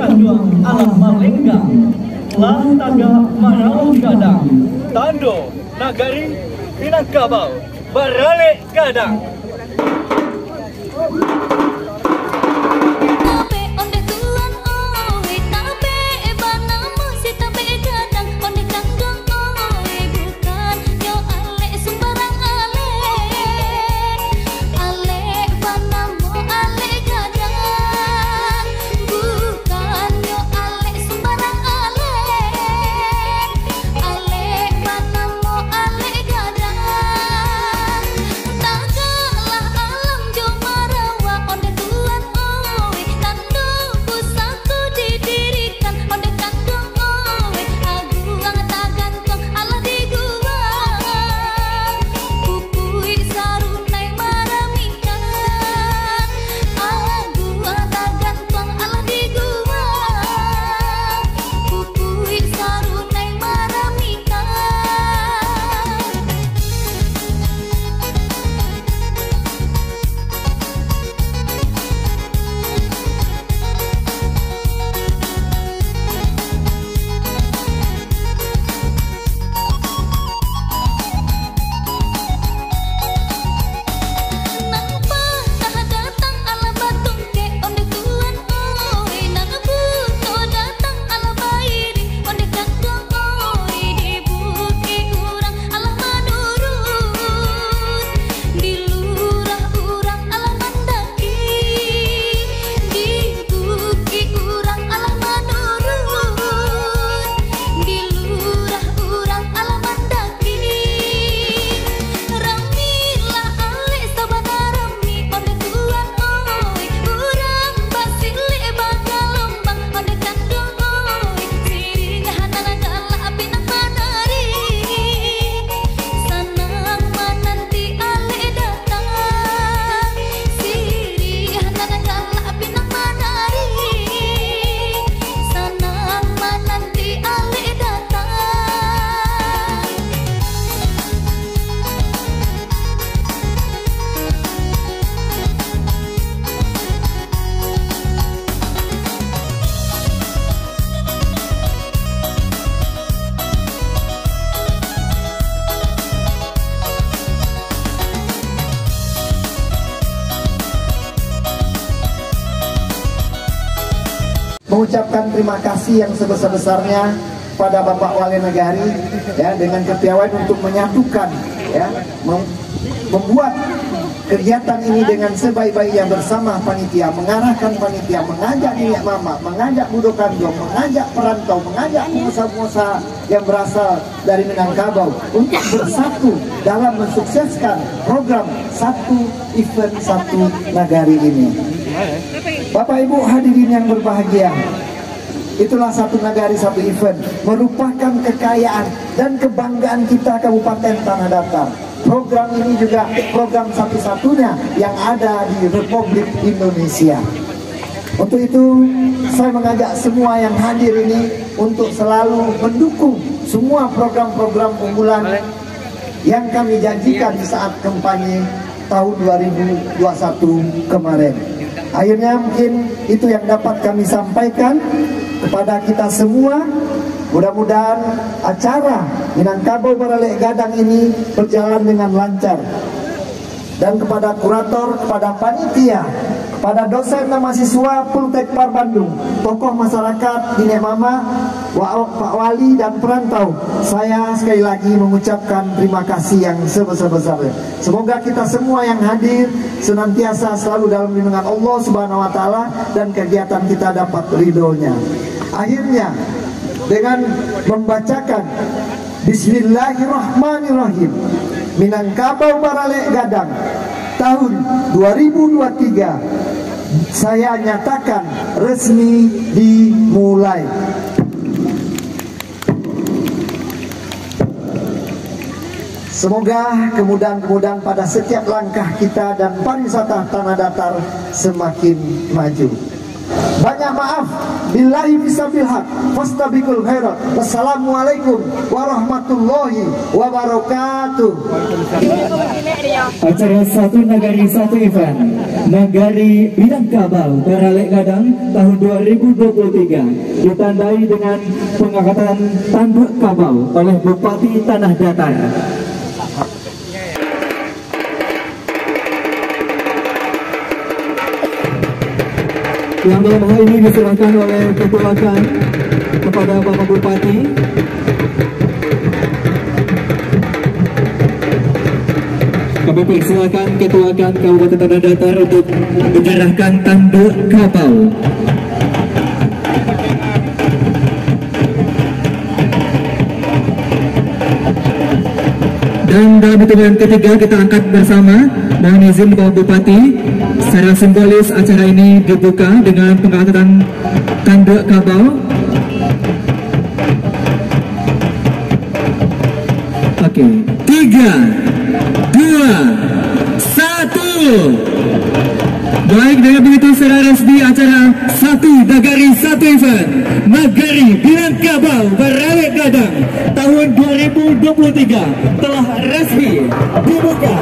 kanduang alam malengga lah taga marau gadang tando nagari Minangkabau barale gadang mengucapkan terima kasih yang sebesar-besarnya pada Bapak Wali Negari ya dengan kepiawaian untuk menyatukan ya mem- membuat kegiatan ini dengan sebaik-baiknya bersama panitia mengarahkan panitia mengajak nenek mama mengajak budo mengajak perantau mengajak pengusaha-pengusaha yang berasal dari Minangkabau untuk bersatu dalam mensukseskan program satu event satu nagari ini Bapak Ibu hadirin yang berbahagia Itulah satu nagari satu event Merupakan kekayaan dan kebanggaan kita Kabupaten Tanah Datar. Program ini juga program satu-satunya yang ada di Republik Indonesia. Untuk itu saya mengajak semua yang hadir ini Untuk selalu mendukung semua program-program unggulan Yang kami janjikan di saat kampanye tahun 2021 kemarin Akhirnya mungkin itu yang dapat kami sampaikan kepada kita semua. Mudah-mudahan acara Minangkabau Baralek Gadang ini berjalan dengan lancar. Dan kepada kurator, kepada panitia, kepada dosen dan mahasiswa Pultekpar Bandung, tokoh masyarakat Dine Mama, Pak Wali dan perantau, saya sekali lagi mengucapkan terima kasih yang sebesar-besarnya. Semoga kita semua yang hadir senantiasa selalu dalam lindungan Allah Subhanahu wa taala dan kegiatan kita dapat ridhonya. Akhirnya dengan membacakan Bismillahirrahmanirrahim Minangkabau Baralek Gadang tahun 2023 saya nyatakan resmi dimulai. Semoga kemudahan-kemudahan pada setiap langkah kita dan pariwisata tanah datar semakin maju. Banyak maaf. Billahi fisabil haq. Fastabikul khairat. Wassalamualaikum warahmatullahi wabarakatuh. Acara satu nagari satu event Nagari Minangkabau Beralek Gadang tahun 2023 ditandai dengan pengangkatan tanduk kabau oleh Bupati Tanah Datar. Yang dalam hal ini diserahkan oleh Ketua kepada Bapak Bupati Kami persilakan Ketua Kan Kabupaten Tanah Datar untuk menyerahkan tanduk kapal. Dan dalam hitungan ketiga kita angkat bersama. Mohon izin Bapak Bupati Secara simbolis acara ini dibuka dengan pengangkatan tanduk kabau Oke, tiga, dua, satu. Baik, dengan begitu secara resmi acara satu Nagari satu event Nagari Minangkabau Baralek Gadang tahun 2023 telah resmi dibuka.